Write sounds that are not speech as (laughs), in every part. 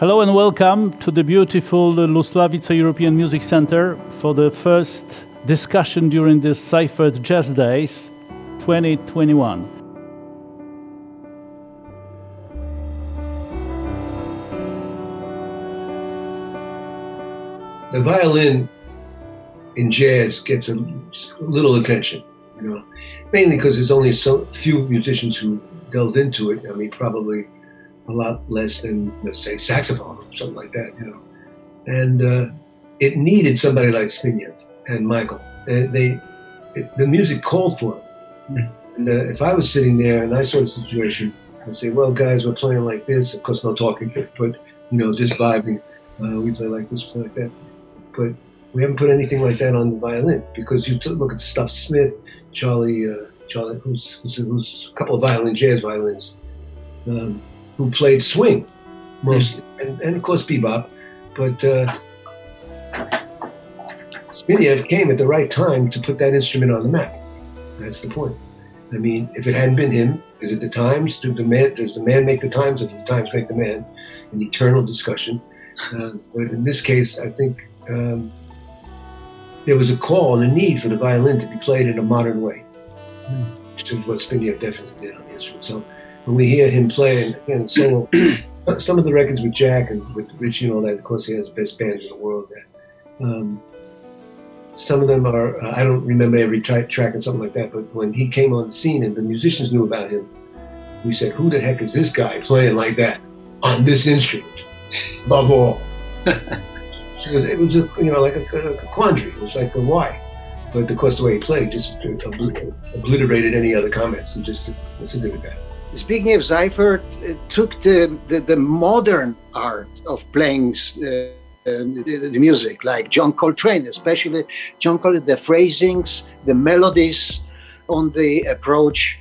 Hello and welcome to the beautiful Lusławice European Music Center for the first discussion during the Seifert Jazz Days 2021. The violin in jazz gets a little attention, you know, mainly because there's only so few musicians who delved into it. I mean, probably a lot less than, let's say, saxophone or something like that, you know. And uh, it needed somebody like Zbigniew and Michael. They, they it, the music called for it. Mm. And uh, if I was sitting there and I saw of situation, I'd say, well, guys, we're playing like this. Of course, no talking, but, you know, just vibing. Uh, we play like this, play like that. But we haven't put anything like that on the violin because you look at Stuff Smith, Charlie, uh, Charlie, who's, who's, who's, a couple of violin, jazz violins. Um, who played swing mostly, mm. and, and, of course bebop. But uh, came at the right time to put that instrument on the map. That's the point. I mean, if it hadn't been him, is it the times? Do the man, does the man make the times, or do the times make the man? An eternal discussion. Uh, but in this case, I think um, there was a call and a need for the violin to be played in a modern way, mm. which is what Zbigniew definitely did on the instrument. So when we hear him play and solo, some of the records with Jack and with Richie and all that, of course, he has the best band in the world there. Um, some of them are, uh, I don't remember every track and something like that, but when he came on the scene and the musicians knew about him, we said, who the heck is this guy playing like that on this instrument, above all? (laughs) it was a, you know, like a, a, quandary. It was like a why. But of course, the way he played just obliterated any other comments and just listen to the guy. Zbigniew Seifert uh, took the, the, the, modern art of playing uh, the, music, like John Coltrane, especially John Coltrane, the phrasings, the melodies on the approach,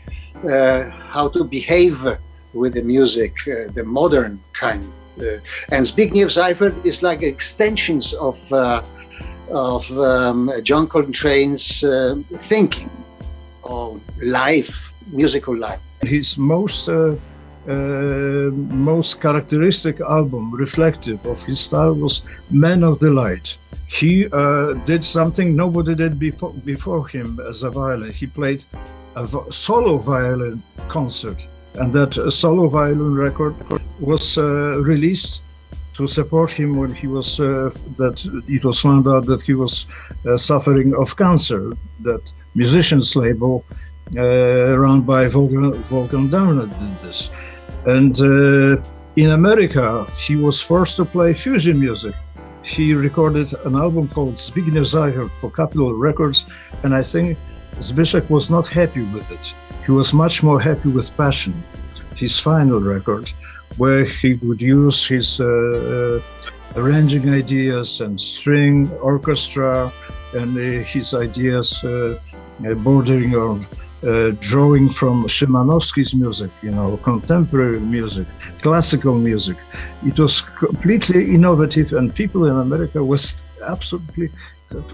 uh, how to behave with the music, uh, the modern kind. Uh, and Zbigniew Seifert is like extensions of, uh, of um, John Coltrane's thinking, of life, musical life. His most uh, uh, most characteristic album, reflective of his style, was Man of the Light. He uh, did something nobody did before, before him as a violin. He played a solo violin concert, and that solo violin record was uh, released to support him when he was uh, that it was found out that he was uh, suffering of cancer. That musicians label uh, run by Wolfgang, Wolfgang Dauner did this. And uh, in America, he was forced to play fusion music. He recorded an album called Zbigniew Seifert for Capitol Records, and I think Zbyszek was not happy with it. He was much more happy with Passion, his final record, where he would use his uh, uh arranging ideas and string orchestra and uh, his ideas uh, bordering on uh, drawing from Szymanowski's music, you know, contemporary music, classical music. It was completely innovative, and people in America was absolutely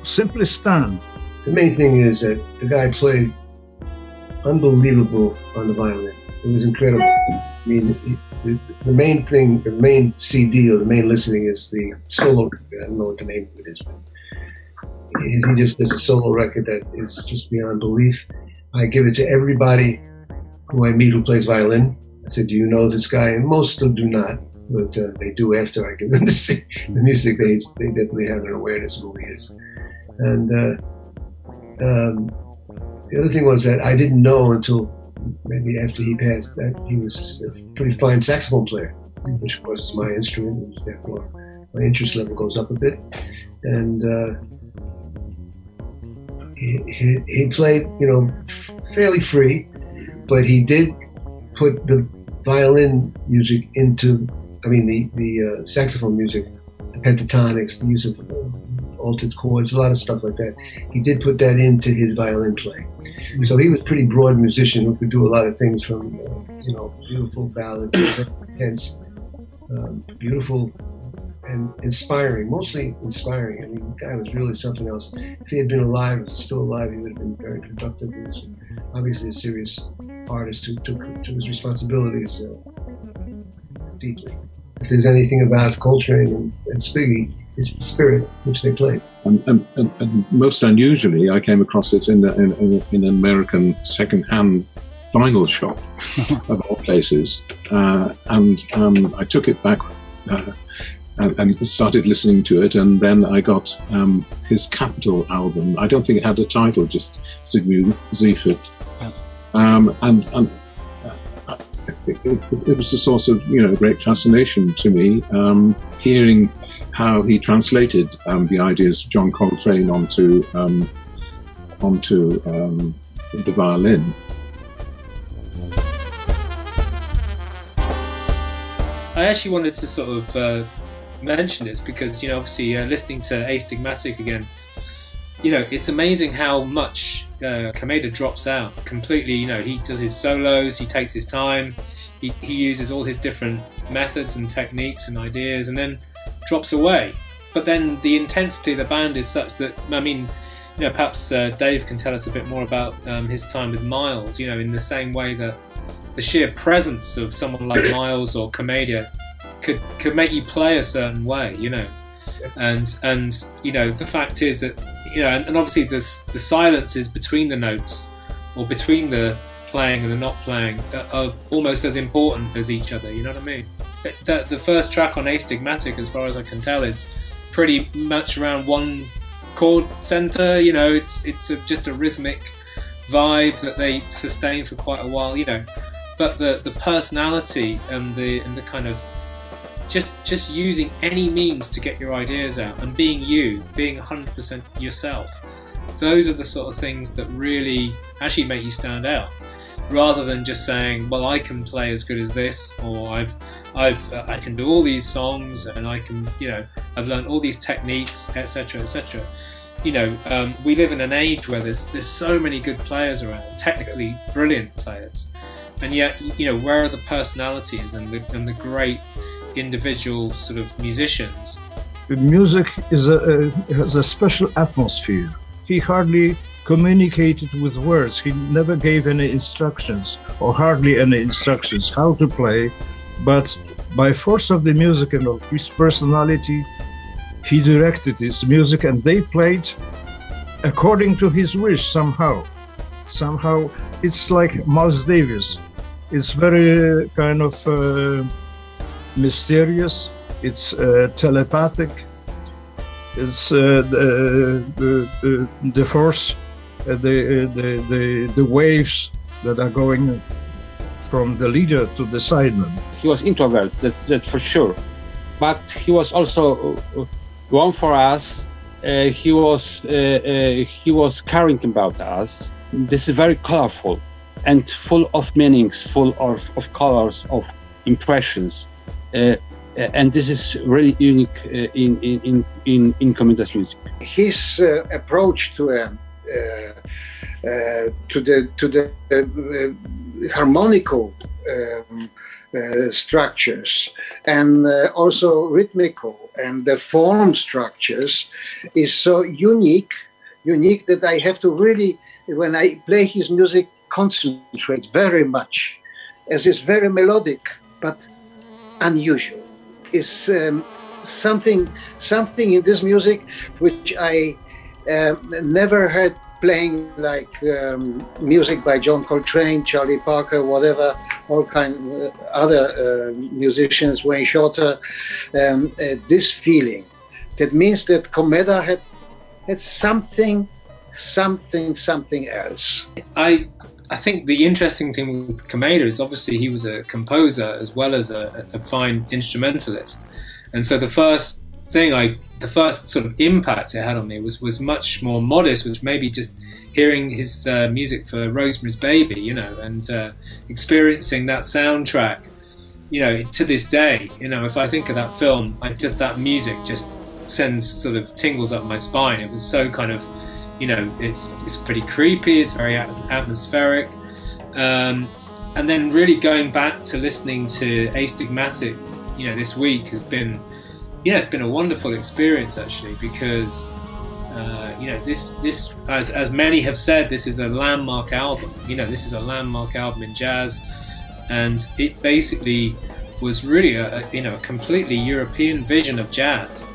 simply stunned. The main thing is that the guy played unbelievable on the violin. It was incredible. I mean, the, the main thing, the main CD or the main listening is the solo. I don't know what the name of it is, but he just does a solo record that is just beyond belief. I give it to everybody who I meet who plays violin. I said, "Do you know this guy?" And most of them do not, but uh, they do after I give them (laughs) the, the music. They they definitely have an awareness of who he is. And uh, um, the other thing was that I didn't know until maybe after he passed that he was a pretty fine saxophone player, which of course is my instrument, and therefore my interest level goes up a bit. And uh, he, he, played, you know, fairly free, but he did put the violin music into, I mean, the, the uh, saxophone music, the pentatonics, the use of uh, altered chords, a lot of stuff like that. He did put that into his violin playing. So he was a pretty broad musician who could do a lot of things from, uh, you know, beautiful ballads, (coughs) intense, um, beautiful and inspiring, mostly inspiring. I mean, the guy was really something else. If he had been alive, if still alive, he would have been very productive. He was obviously a serious artist who took to his responsibilities uh, deeply. if there's anything about Coltrane and, and Spiggy, it's the spirit which they played. And, and, and, and most unusually, I came across it in, in, in an American second-hand vinyl shop, (laughs) of all places. Uh, and um, I took it back uh, and, and, started listening to it. And then I got um, his Capitol album. I don't think it had a title, just Sigmund Seefeld. Um, and, and uh, it, it, it, was a source of you know great fascination to me, um, hearing how he translated um, the ideas of John Coltrane onto um, onto um, the violin. I actually wanted to sort of uh, mention this because you know obviously uh, listening to Astigmatic again, you know it's amazing how much uh, Komeda drops out completely. You know he does his solos, he takes his time, he, he uses all his different methods and techniques and ideas, and then drops away. But then the intensity of the band is such that I mean. You know, perhaps uh, Dave can tell us a bit more about um, his time with Miles. You know, in the same way that the sheer presence of someone like Miles or Komeda could could make you play a certain way, you know. And and you know the fact is that you know and, and obviously the the silences between the notes or between the playing and the not playing are almost as important as each other. You know what I mean? The, the first track on Astigmatic, as far as I can tell, is pretty much around one chord center. You know, it's it's a, just a rhythmic vibe that they sustain for quite a while. You know, but the the personality and the and the kind of just just using any means to get your ideas out and being you, being 100% yourself. Those are the sort of things that really actually make you stand out, rather than just saying, "Well, I can play as good as this," or "I've, I've, uh, I can do all these songs, and I can, you know, I've learned all these techniques, etc., etc." You know, um, we live in an age where there's there's so many good players around, technically brilliant players, and yet you know where are the personalities and the, and the great individual sort of musicians. Music is a, a, has a special atmosphere. He hardly communicated with words. He never gave any instructions or hardly any instructions how to play. But by force of the music and of his personality he directed his music and they played according to his wish somehow. Somehow it's like Miles Davis. It's very kind of uh, mysterious. It's uh, telepathic. It's uh, the, the, the, force, uh, the, the, the, the waves that are going from the leader to the sideman. He was introvert, that, that for sure. But he was also uh, one for us. Uh, he was he was caring about us. This is very colorful and full of meanings, full of, of colors, of impressions. Uh, and this is really unique uh, in, in, in, in Komeda's music. His uh, approach to um, to the to the harmonical um, uh, structures and uh, also rhythmical and the form structures is so unique unique that i have to really when i play his music concentrate very much, as it's very melodic but unusual. It's um, something something in this music which I uh, never heard playing like um, music by John Coltrane, Charlie Parker, whatever, all kind uh, other uh, musicians, Wayne Shorter. Um, uh, this feeling that means that Komeda had had something, something, something else. I I think the interesting thing with Komeda is obviously he was a composer as well as a, a, fine instrumentalist, and so the first thing I, the first sort of impact it had on me was was much more modest, was maybe just hearing his uh, music for Rosemary's Baby, you know, and uh, experiencing that soundtrack, you know, to this day, you know, if I think of that film, I just that music just sends sort of tingles up my spine. It was so kind of you know, it's it's pretty creepy. It's very atmospheric, um, and then really going back to listening to Astigmatic, you know, this week has been, yeah, it's been a wonderful experience actually because. Uh, you know, this this as as many have said, this is a landmark album. You know, this is a landmark album in jazz, and it basically was really a, a you know a completely European vision of jazz.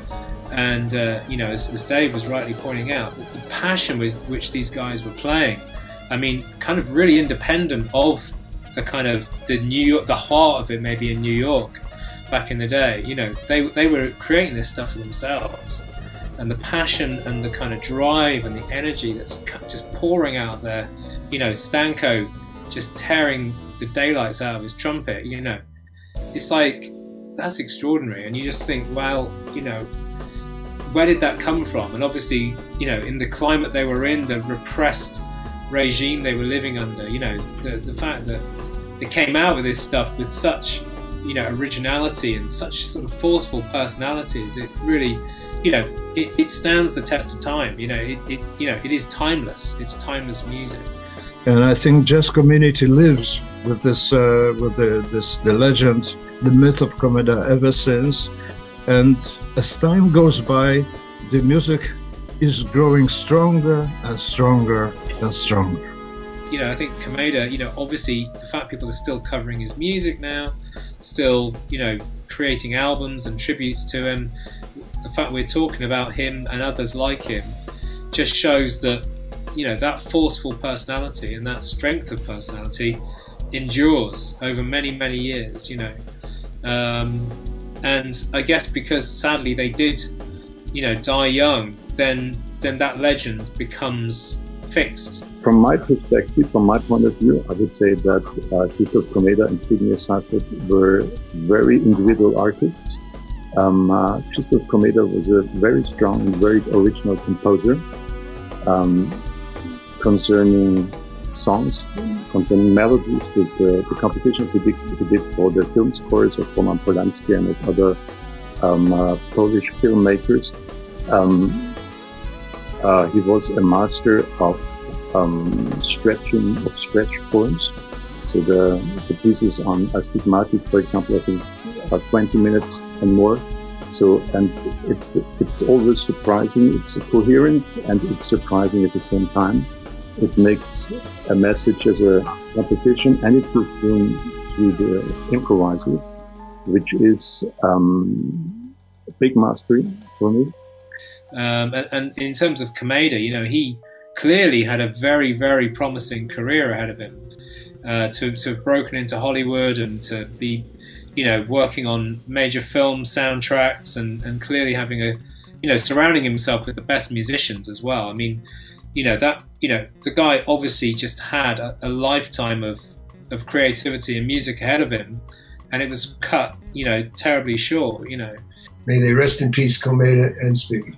And uh, you know, as, as, Dave was rightly pointing out, the passion with which these guys were playing, I mean, kind of really independent of the kind of the New York, the heart of it, maybe in New York back in the day. You know, they they were creating this stuff for themselves, and the passion and the kind of drive and the energy that's just pouring out there. You know, Stanko just tearing the daylights out of his trumpet. You know, it's like that's extraordinary, and you just think, well, you know, where did that come from? And obviously, you know, in the climate they were in, the repressed regime they were living under, you know, the, the fact that they came out with this stuff with such, you know, originality and such sort of forceful personalities, it really, you know, it, it stands the test of time. You know, it, it, you know, it is timeless. It's timeless music. And I think jazz community lives with this, uh, with the this the legend, the myth of Komeda ever since. And as time goes by, the music is growing stronger and stronger and stronger. You know, I think Komeda, you know, obviously the fact people are still covering his music now, still, you know, creating albums and tributes to him, the fact we're talking about him and others like him just shows that, you know, that forceful personality and that strength of personality endures over many, many years, you know. Um, and I guess because sadly they did, you know, die young, then then that legend becomes fixed. From my perspective, from my point of view, I would say that uh, Komeda and Zbigniew Seifert were very individual artists. Um, uh, Krzysztof Komeda was a very strong and very original composer um, concerning songs concerning melodies, that the, the compositions he did, did for the film scores of Roman Polanski and other um, uh, Polish filmmakers. Um, uh, he was a master of um, stretching of stretch forms. So the, the pieces on Astigmatic, for example, I think about 20 minutes and more. So, and it, it's always surprising. It's coherent and it's surprising at the same time. It makes a message as a composition and it gives room to the improviser, which is um, a big mastery for me. Um, and, and, in terms of Komeda, you know, he clearly had a very, very promising career ahead of him. Uh, to, to have broken into Hollywood and to be, you know, working on major film soundtracks and, and clearly having a, you know, surrounding himself with the best musicians as well. I mean, you know that you know the guy obviously just had a, a, lifetime of of creativity and music ahead of him and it was cut you know terribly short you know. May they rest in peace Komeda and Spiggy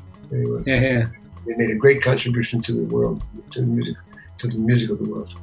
yeah yeah. They made a great contribution to the world to the music to the music of the world